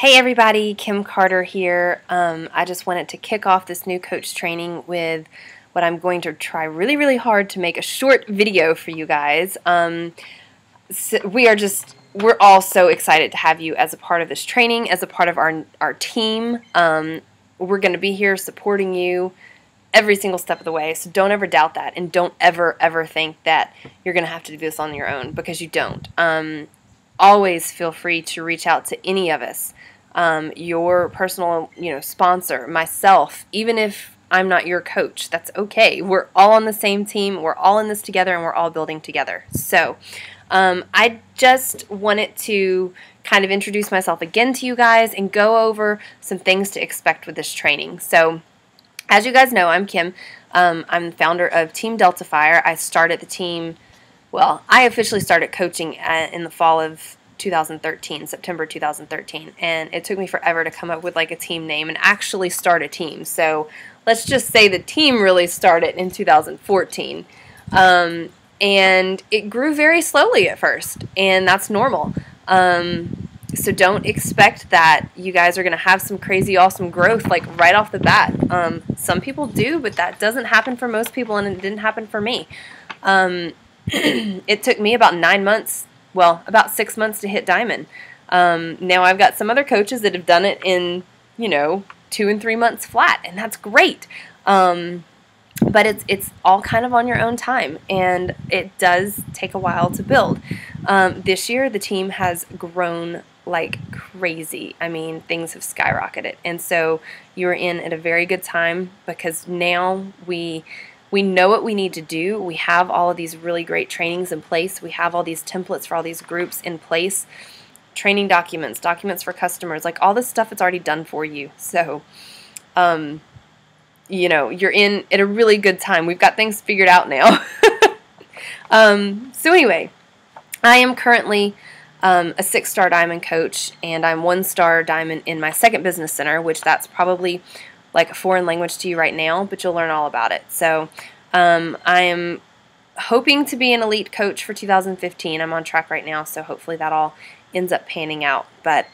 Hey everybody, Kim Carter here. Um, I just wanted to kick off this new coach training with what I'm going to try really, really hard to make a short video for you guys. Um, so we are just, we're all so excited to have you as a part of this training, as a part of our, our team. Um, we're going to be here supporting you every single step of the way, so don't ever doubt that, and don't ever, ever think that you're going to have to do this on your own, because you don't. Um, always feel free to reach out to any of us um, your personal, you know, sponsor, myself, even if I'm not your coach, that's okay. We're all on the same team. We're all in this together, and we're all building together. So, um, I just wanted to kind of introduce myself again to you guys and go over some things to expect with this training. So, as you guys know, I'm Kim. Um, I'm the founder of Team Delta Fire. I started the team. Well, I officially started coaching uh, in the fall of 2013, September 2013, and it took me forever to come up with like a team name and actually start a team. So let's just say the team really started in 2014. Um, and it grew very slowly at first, and that's normal. Um, so don't expect that you guys are going to have some crazy awesome growth like right off the bat. Um, some people do, but that doesn't happen for most people, and it didn't happen for me. Um, it took me about nine months well, about six months to hit diamond. Um, now I've got some other coaches that have done it in, you know, two and three months flat, and that's great. Um, but it's it's all kind of on your own time, and it does take a while to build. Um, this year, the team has grown like crazy. I mean, things have skyrocketed, and so you're in at a very good time because now we we know what we need to do. We have all of these really great trainings in place. We have all these templates for all these groups in place. Training documents, documents for customers, like all this stuff is already done for you. So, um, you know, you're in at a really good time. We've got things figured out now. um, so anyway, I am currently um, a six-star diamond coach, and I'm one-star diamond in my second business center, which that's probably like a foreign language to you right now, but you'll learn all about it. So um, I am hoping to be an elite coach for 2015. I'm on track right now, so hopefully that all ends up panning out. But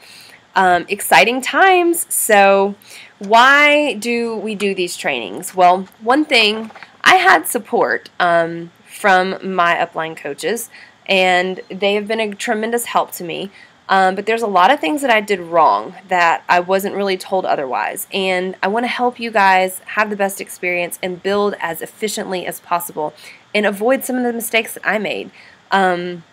um, exciting times. So why do we do these trainings? Well, one thing, I had support um, from my upline coaches, and they have been a tremendous help to me. Um, but there's a lot of things that I did wrong that I wasn't really told otherwise. And I want to help you guys have the best experience and build as efficiently as possible and avoid some of the mistakes that I made. Um,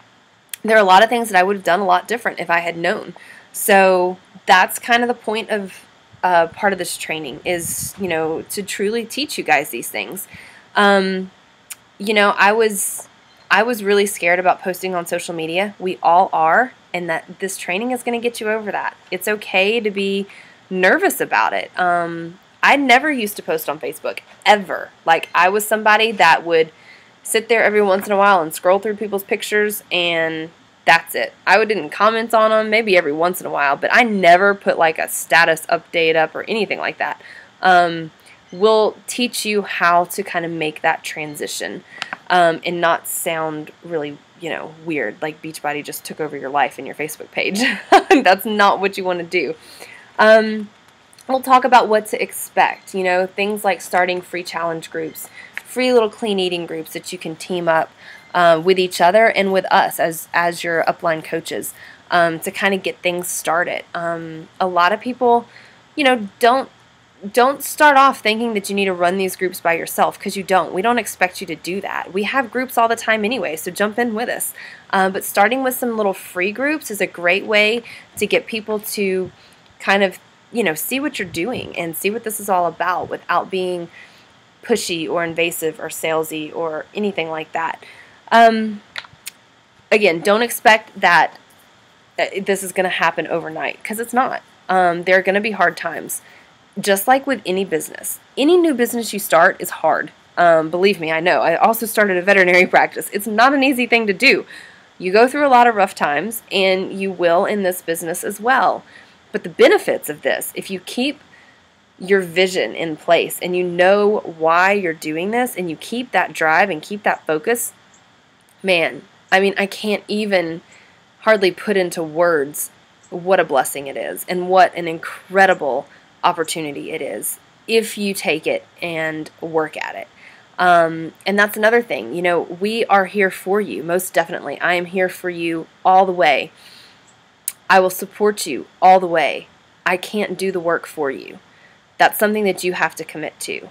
there are a lot of things that I would have done a lot different if I had known. So that's kind of the point of uh, part of this training is, you know, to truly teach you guys these things. Um, you know, I was I was really scared about posting on social media. We all are and that this training is going to get you over that. It's okay to be nervous about it. Um, I never used to post on Facebook ever. Like I was somebody that would sit there every once in a while and scroll through people's pictures and that's it. I didn't comment on them maybe every once in a while, but I never put like a status update up or anything like that. Um, we'll teach you how to kind of make that transition um, and not sound really you know, weird, like Beachbody just took over your life and your Facebook page. That's not what you want to do. Um, we'll talk about what to expect, you know, things like starting free challenge groups, free little clean eating groups that you can team up uh, with each other and with us as, as your upline coaches um, to kind of get things started. Um, a lot of people, you know, don't don't start off thinking that you need to run these groups by yourself because you don't. We don't expect you to do that. We have groups all the time anyway, so jump in with us. Uh, but starting with some little free groups is a great way to get people to kind of, you know, see what you're doing and see what this is all about without being pushy or invasive or salesy or anything like that. Um, again, don't expect that this is going to happen overnight because it's not. Um, there are going to be hard times just like with any business, any new business you start is hard. Um, believe me, I know. I also started a veterinary practice. It's not an easy thing to do. You go through a lot of rough times, and you will in this business as well. But the benefits of this, if you keep your vision in place and you know why you're doing this and you keep that drive and keep that focus, man, I mean, I can't even hardly put into words what a blessing it is and what an incredible opportunity it is if you take it and work at it. Um, and that's another thing. You know, we are here for you, most definitely. I am here for you all the way. I will support you all the way. I can't do the work for you. That's something that you have to commit to.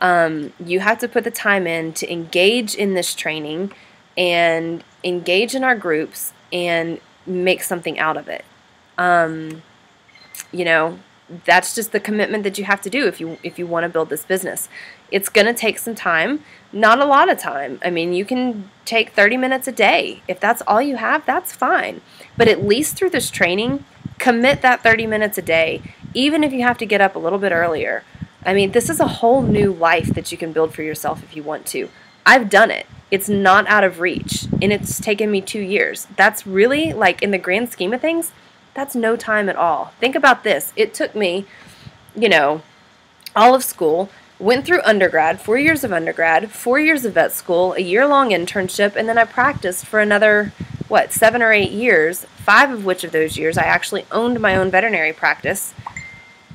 Um, you have to put the time in to engage in this training and engage in our groups and make something out of it. Um, you know, that's just the commitment that you have to do if you if you want to build this business. It's going to take some time, not a lot of time. I mean, you can take 30 minutes a day. If that's all you have, that's fine. But at least through this training, commit that 30 minutes a day, even if you have to get up a little bit earlier. I mean, this is a whole new life that you can build for yourself if you want to. I've done it. It's not out of reach, and it's taken me 2 years. That's really like in the grand scheme of things, that's no time at all. Think about this. It took me, you know, all of school, went through undergrad, four years of undergrad, four years of vet school, a year long internship, and then I practiced for another, what, seven or eight years, five of which of those years I actually owned my own veterinary practice.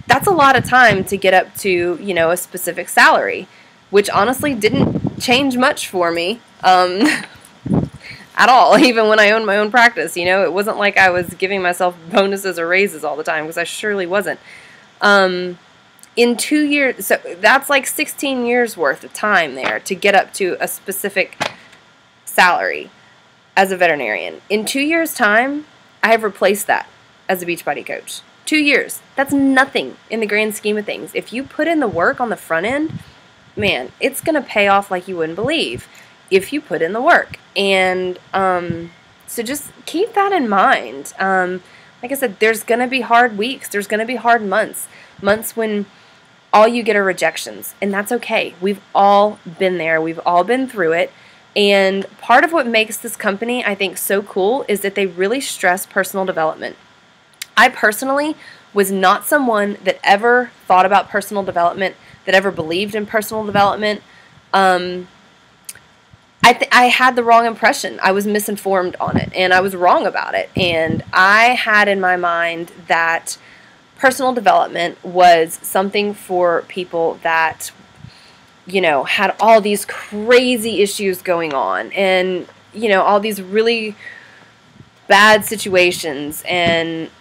That's a lot of time to get up to, you know, a specific salary, which honestly didn't change much for me. Um, at all, even when I owned my own practice. You know, it wasn't like I was giving myself bonuses or raises all the time because I surely wasn't. Um, in two years, so that's like 16 years worth of time there to get up to a specific salary as a veterinarian. In two years' time, I have replaced that as a Beachbody coach. Two years. That's nothing in the grand scheme of things. If you put in the work on the front end, man, it's going to pay off like you wouldn't believe if you put in the work. And um, so just keep that in mind. Um, like I said, there's going to be hard weeks, there's going to be hard months, months when all you get are rejections, and that's okay. We've all been there, we've all been through it. And part of what makes this company, I think, so cool is that they really stress personal development. I personally was not someone that ever thought about personal development, that ever believed in personal development. Um, I, th- I had the wrong impression. I was misinformed on it, and I was wrong about it. And I had in my mind that personal development was something for people that, you know, had all these crazy issues going on, and you know, all these really bad situations, and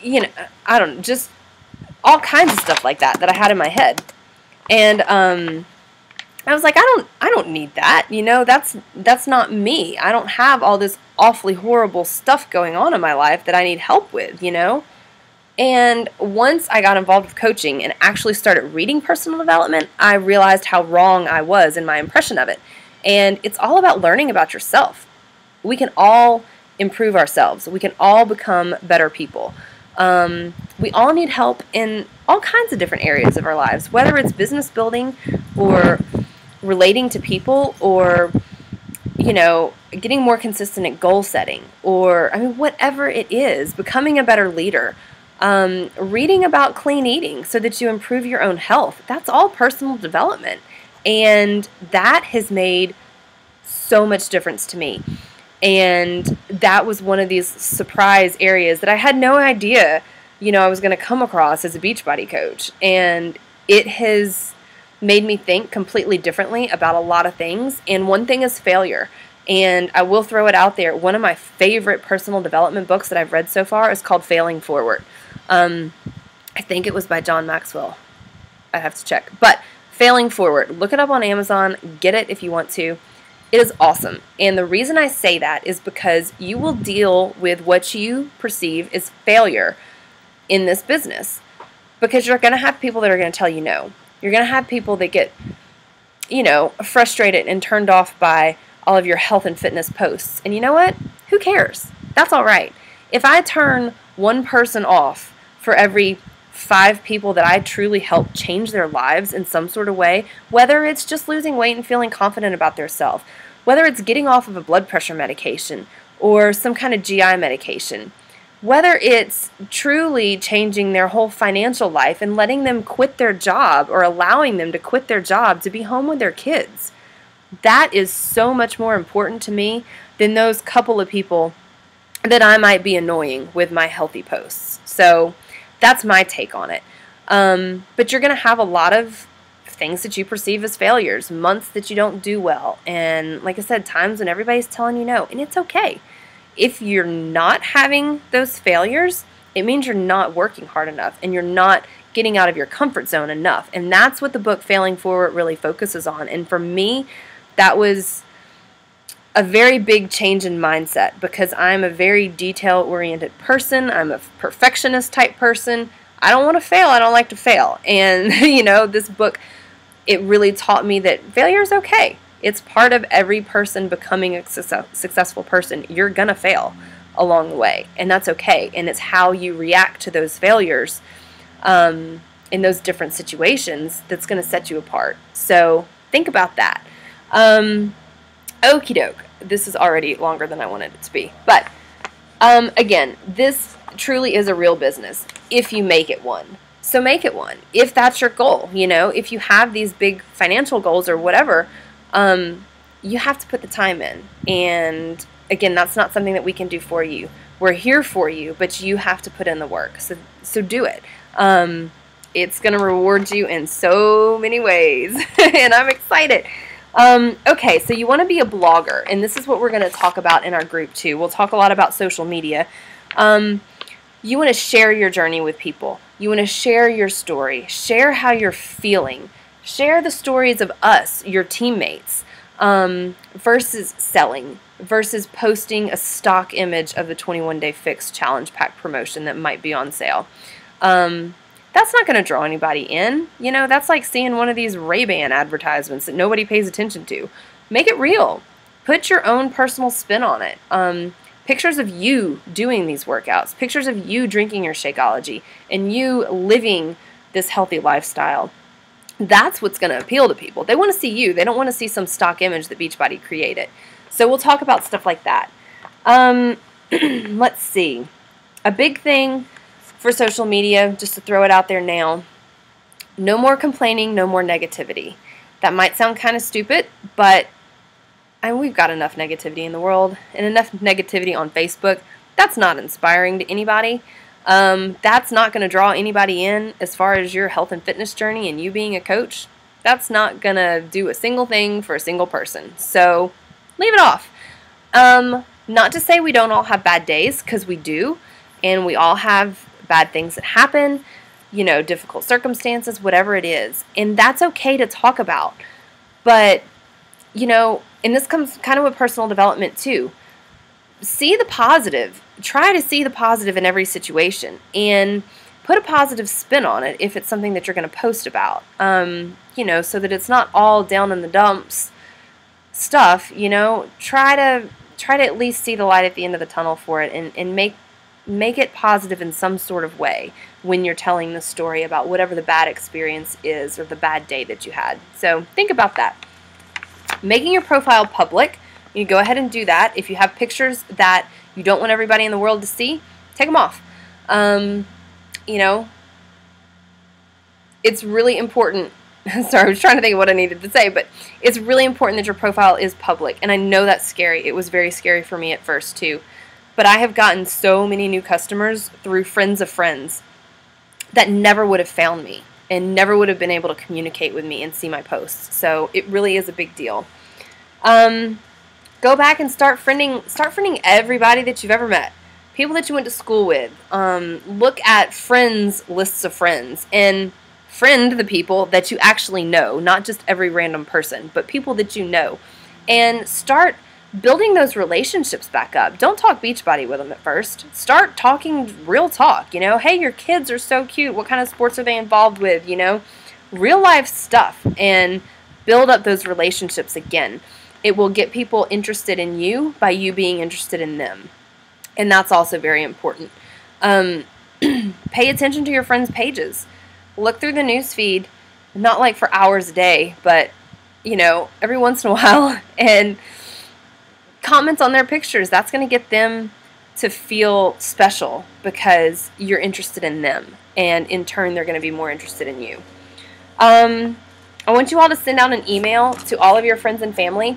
you know, I don't just all kinds of stuff like that that I had in my head, and um I was like, I don't I don't need that. You know, that's that's not me. I don't have all this awfully horrible stuff going on in my life that I need help with, you know? And once I got involved with coaching and actually started reading personal development, I realized how wrong I was in my impression of it. And it's all about learning about yourself. We can all improve ourselves. We can all become better people. Um, we all need help in all kinds of different areas of our lives, whether it's business building or relating to people or you know getting more consistent at goal setting or i mean whatever it is becoming a better leader um, reading about clean eating so that you improve your own health that's all personal development. And that has made so much difference to me. And that was one of these surprise areas that i had no idea you know i was going to come across as a beachbody coach. And it has made me think completely differently about a lot of things. And one thing is failure. And I will throw it out there. One of my favorite personal development books that I've read so far is called Failing Forward. Um, I think it was by John Maxwell. I have to check. But Failing Forward, look it up on Amazon, get it if you want to. It is awesome. And the reason I say that is because you will deal with what you perceive as failure in this business. Because you're going to have people that are going to tell you no. You're going to have people that get, you know, frustrated and turned off by all of your health and fitness posts. And you know what? Who cares? That's all right. If I turn one person off for every five people that I truly help change their lives in some sort of way, whether it's just losing weight and feeling confident about their self, whether it's getting off of a blood pressure medication or some kind of GI medication, whether it's truly changing their whole financial life and letting them quit their job or allowing them to quit their job to be home with their kids. That is so much more important to me than those couple of people that I might be annoying with my healthy posts. So that's my take on it. Um, but you're going to have a lot of things that you perceive as failures, months that you don't do well, and like I said, times when everybody's telling you no, and it's okay. If you're not having those failures, it means you're not working hard enough and you're not getting out of your comfort zone enough. And that's what the book Failing Forward really focuses on. And for me, that was a very big change in mindset because I'm a very detail oriented person. I'm a perfectionist type person. I don't want to fail. I don't like to fail. And, you know, this book, it really taught me that failure is okay. It's part of every person becoming a successful person. You're going to fail along the way, and that's okay. And it's how you react to those failures um, in those different situations that's going to set you apart. So think about that. Um, okie doke this is already longer than I wanted it to be. But um, again, this truly is a real business if you make it one. So make it one. If that's your goal, you know, if you have these big financial goals or whatever, um, you have to put the time in. And again, that's not something that we can do for you. We're here for you, but you have to put in the work. So, so do it. Um, it's going to reward you in so many ways, and I'm excited. Um, okay, so you want to be a blogger, and this is what we're going to talk about in our group too. We'll talk a lot about social media. Um, you want to share your journey with people. You want to share your story, share how you're feeling, share the stories of us, your teammates, um, versus selling, versus posting a stock image of the 21 Day Fix Challenge Pack promotion that might be on sale. Um, that's not going to draw anybody in. You know, that's like seeing one of these Ray-Ban advertisements that nobody pays attention to. Make it real. Put your own personal spin on it. Um, pictures of you doing these workouts, pictures of you drinking your Shakeology, and you living this healthy lifestyle. That's what's going to appeal to people. They want to see you. They don't want to see some stock image that Beachbody created. So we'll talk about stuff like that. Um, let's see. A big thing for social media, just to throw it out there now. No more complaining, no more negativity. That might sound kind of stupid, but I mean, we've got enough negativity in the world and enough negativity on Facebook. That's not inspiring to anybody. Um, that's not going to draw anybody in as far as your health and fitness journey and you being a coach. That's not going to do a single thing for a single person. So leave it off. Um, not to say we don't all have bad days, because we do, and we all have bad things that happen, you know, difficult circumstances, whatever it is. And that's okay to talk about. But, you know, and this comes kind of with personal development too. See the positive. Try to see the positive in every situation and put a positive spin on it if it's something that you're going to post about. Um, you know, so that it's not all down in the dumps stuff, you know, try to try to at least see the light at the end of the tunnel for it and, and make make it positive in some sort of way when you're telling the story about whatever the bad experience is or the bad day that you had. So think about that. Making your profile public, you go ahead and do that. If you have pictures that you don't want everybody in the world to see, take them off. Um, you know, it's really important. Sorry, I was trying to think of what I needed to say, but it's really important that your profile is public. And I know that's scary. It was very scary for me at first, too. But I have gotten so many new customers through friends of friends that never would have found me and never would have been able to communicate with me and see my posts. So it really is a big deal. Um, go back and start friending start friending everybody that you've ever met people that you went to school with um, look at friends lists of friends and friend the people that you actually know not just every random person but people that you know and start building those relationships back up. Don't talk Beachbody with them at first. Start talking real talk. You know, hey, your kids are so cute. What kind of sports are they involved with? You know, real life stuff and build up those relationships again. It will get people interested in you by you being interested in them. And that's also very important. Um, pay attention to your friends' pages. Look through the news feed, not like for hours a day, but you know, every once in a while and comments on their pictures. That's going to get them to feel special because you're interested in them. And in turn, they're going to be more interested in you. Um, I want you all to send out an email to all of your friends and family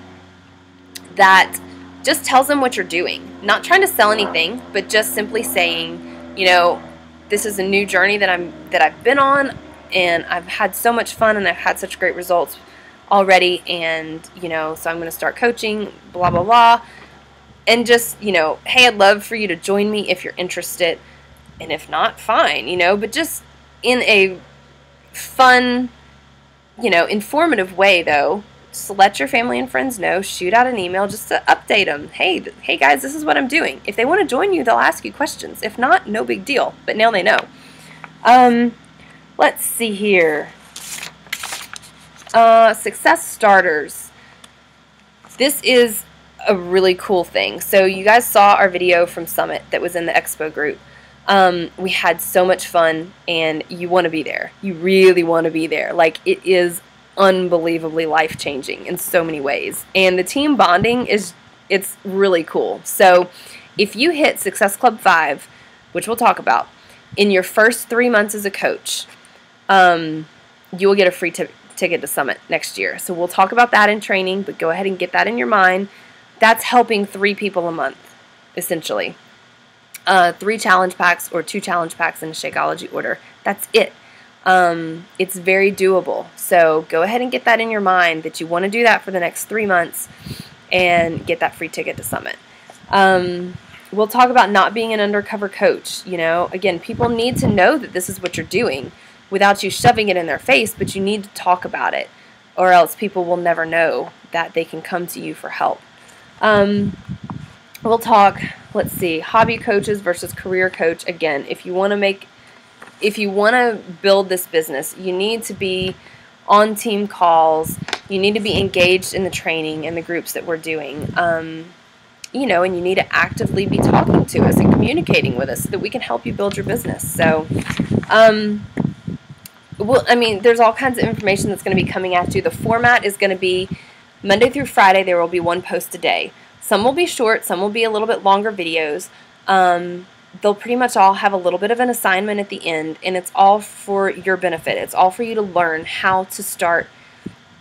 that just tells them what you're doing. Not trying to sell anything, but just simply saying, you know, this is a new journey that I'm that I've been on and I've had so much fun and I've had such great results already and, you know, so I'm going to start coaching, blah blah blah. And just, you know, hey, I'd love for you to join me if you're interested. And if not, fine, you know, but just in a fun, you know, informative way though, just let your family and friends know. Shoot out an email just to update them. Hey, hey guys, this is what I'm doing. If they want to join you, they'll ask you questions. If not, no big deal. But now they know. Um, let's see here. Uh, success starters. This is a really cool thing. So you guys saw our video from Summit that was in the Expo group. Um, we had so much fun, and you want to be there. You really want to be there. Like it is unbelievably life changing in so many ways. And the team bonding is it's really cool. So if you hit Success Club 5, which we'll talk about, in your first three months as a coach, um, you will get a free ticket to Summit next year. So we'll talk about that in training, but go ahead and get that in your mind. That's helping three people a month, essentially. Uh, three challenge packs or two challenge packs in a Shakeology order. That's it. Um, it's very doable. So go ahead and get that in your mind that you want to do that for the next three months and get that free ticket to Summit. Um, we'll talk about not being an undercover coach. You know, again, people need to know that this is what you're doing without you shoving it in their face, but you need to talk about it, or else people will never know that they can come to you for help. Um, we'll talk, let's see, hobby coaches versus career coach. Again, if you want to make if you want to build this business, you need to be on team calls. You need to be engaged in the training and the groups that we're doing. Um, you know, and you need to actively be talking to us and communicating with us so that we can help you build your business. So, um, well, I mean, there's all kinds of information that's going to be coming at you. The format is going to be Monday through Friday. There will be one post a day. Some will be short. Some will be a little bit longer videos. Um, they'll pretty much all have a little bit of an assignment at the end, and it's all for your benefit. It's all for you to learn how to start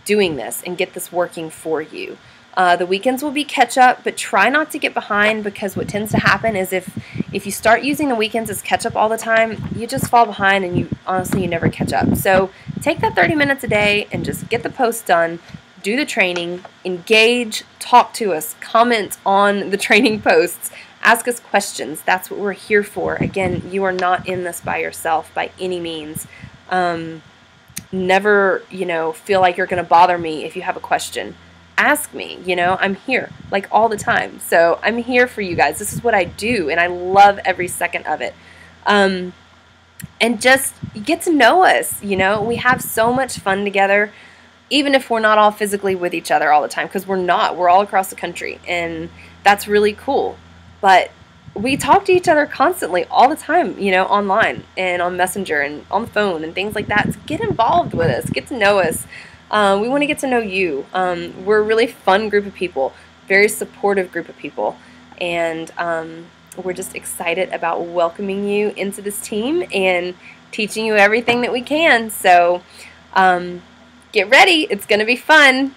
doing this and get this working for you. Uh, the weekends will be catch up, but try not to get behind because what tends to happen is if if you start using the weekends as catch up all the time, you just fall behind and you honestly you never catch up. So take that 30 minutes a day and just get the post done, do the training, engage, talk to us, comment on the training posts. Ask us questions. That's what we're here for. Again, you are not in this by yourself by any means. Um, never, you know, feel like you're going to bother me if you have a question. Ask me, you know, I'm here like all the time. So I'm here for you guys. This is what I do, and I love every second of it. Um, and just get to know us, you know, we have so much fun together even if we're not all physically with each other all the time because we're not we're all across the country and that's really cool but we talk to each other constantly all the time, you know, online and on Messenger and on the phone and things like that. So get involved with us, get to know us. Um, we want to get to know you. Um, we're a really fun group of people, very supportive group of people, and um, we're just excited about welcoming you into this team and teaching you everything that we can. So um, get ready, it's going to be fun.